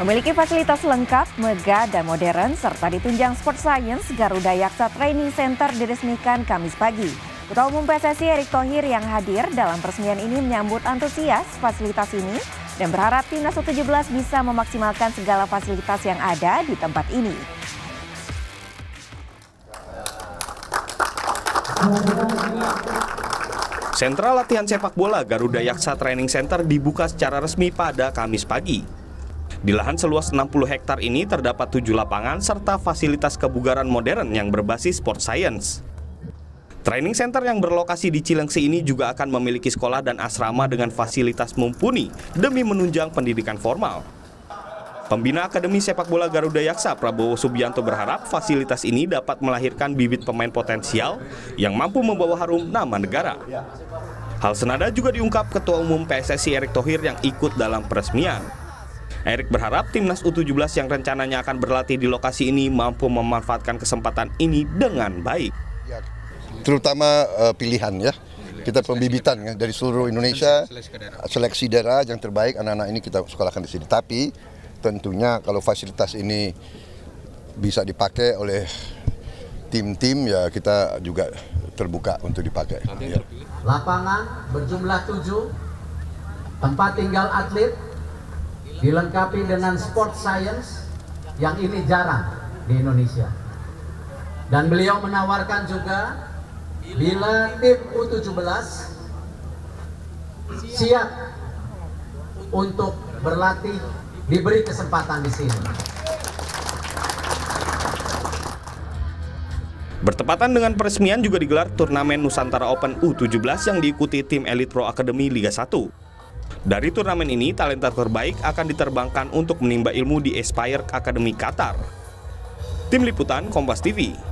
Memiliki fasilitas lengkap, megah, dan modern, serta ditunjang Sport Science, Garuda Yaksa Training Center diresmikan Kamis pagi. Ketua Umum PSSI Erick Thohir yang hadir dalam peresmian ini menyambut antusias fasilitas ini dan berharap timnas U17 bisa memaksimalkan segala fasilitas yang ada di tempat ini. Sentra latihan sepak bola Garuda Yaksa Training Center dibuka secara resmi pada Kamis pagi. Di lahan seluas 60 hektar ini terdapat tujuh lapangan serta fasilitas kebugaran modern yang berbasis sport science. Training center yang berlokasi di Cilengsi ini juga akan memiliki sekolah dan asrama dengan fasilitas mumpuni demi menunjang pendidikan formal. Pembina Akademi Sepak Bola Garuda Yaksa Prabowo Subianto berharap fasilitas ini dapat melahirkan bibit pemain potensial yang mampu membawa harum nama negara. Hal senada juga diungkap Ketua Umum PSSI Erick Thohir yang ikut dalam peresmian. Erik berharap timnas U17 yang rencananya akan berlatih di lokasi ini mampu memanfaatkan kesempatan ini dengan baik. Terutama uh, pilihan ya. Kita pembibitan ya, dari seluruh Indonesia, seleksi daerah yang terbaik anak-anak ini kita sekolahkan di sini. Tapi tentunya kalau fasilitas ini bisa dipakai oleh tim-tim ya kita juga terbuka untuk dipakai. Ya. Lapangan berjumlah tujuh, tempat tinggal atlet dilengkapi dengan sport science yang ini jarang di Indonesia. Dan beliau menawarkan juga bila tim U17 siap untuk berlatih diberi kesempatan di sini. Bertepatan dengan peresmian juga digelar turnamen Nusantara Open U17 yang diikuti tim Elite Pro Academy Liga 1. Dari turnamen ini, talenta terbaik akan diterbangkan untuk menimba ilmu di Aspire Academy Qatar. Tim Liputan Kompas TV